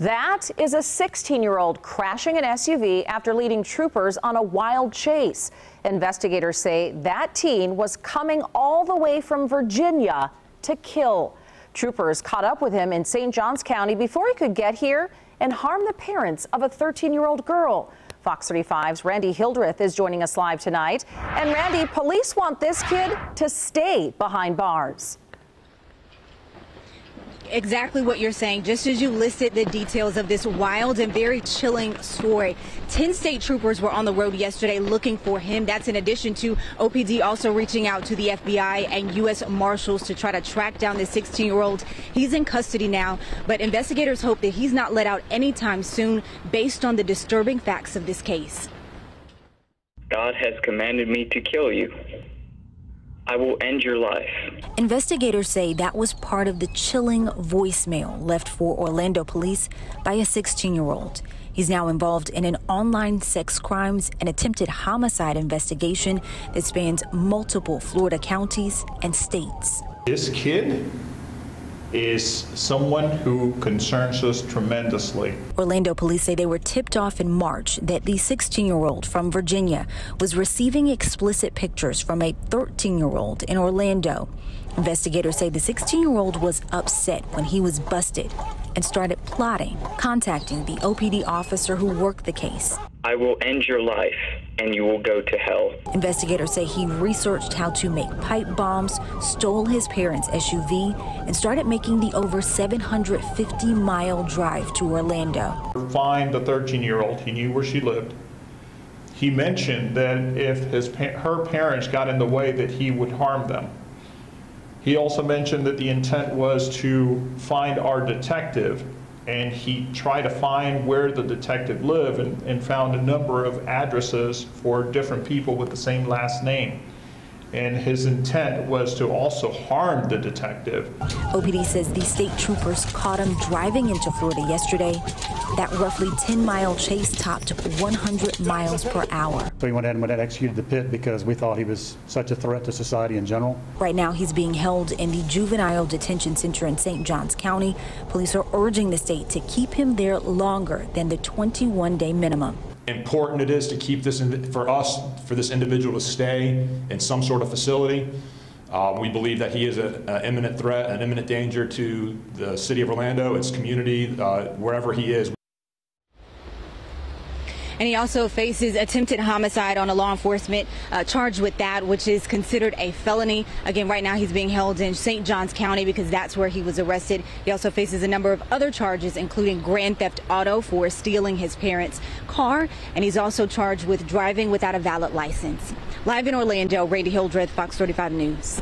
That is a 16 year old crashing an SUV after leading troopers on a wild chase. Investigators say that teen was coming all the way from Virginia to kill. Troopers caught up with him in St. Johns County before he could get here and harm the parents of a 13 year old girl. Fox 35's Randy Hildreth is joining us live tonight. And Randy, police want this kid to stay behind bars exactly what you're saying, just as you listed the details of this wild and very chilling story. 10 state troopers were on the road yesterday looking for him. That's in addition to OPD also reaching out to the FBI and U.S. Marshals to try to track down this 16 year old. He's in custody now, but investigators hope that he's not let out anytime soon based on the disturbing facts of this case. God has commanded me to kill you. I will end your life. Investigators say that was part of the chilling voicemail left for Orlando police by a 16 year old. He's now involved in an online sex crimes and attempted homicide investigation that spans multiple Florida counties and states. This kid is someone who concerns us tremendously. Orlando police say they were tipped off in March that the 16 year old from Virginia was receiving explicit pictures from a 13 year old in Orlando. Investigators say the 16 year old was upset when he was busted and started plotting, contacting the OPD officer who worked the case. I will end your life and you will go to hell. Investigators say he researched how to make pipe bombs, stole his parents' SUV, and started making the over 750 mile drive to Orlando. Find the 13 year old, he knew where she lived. He mentioned that if his, her parents got in the way, that he would harm them. He also mentioned that the intent was to find our detective and he tried to find where the detective lived and, and found a number of addresses for different people with the same last name and his intent was to also harm the detective. OPD says the state troopers caught him driving into Florida yesterday. That roughly 10 mile chase topped 100 miles per hour. So we went ahead and went and executed the pit because we thought he was such a threat to society in general. Right now, he's being held in the juvenile detention center in St. Johns County. Police are urging the state to keep him there longer than the 21 day minimum important it is to keep this for us, for this individual to stay in some sort of facility. Uh, we believe that he is an imminent threat, an imminent danger to the city of Orlando, its community, uh, wherever he is. And he also faces attempted homicide on a law enforcement uh, charged with that, which is considered a felony. Again, right now he's being held in St. Johns County because that's where he was arrested. He also faces a number of other charges, including grand theft auto for stealing his parents' car. And he's also charged with driving without a valid license. Live in Orlando, Randy Hildreth, Fox 35 News.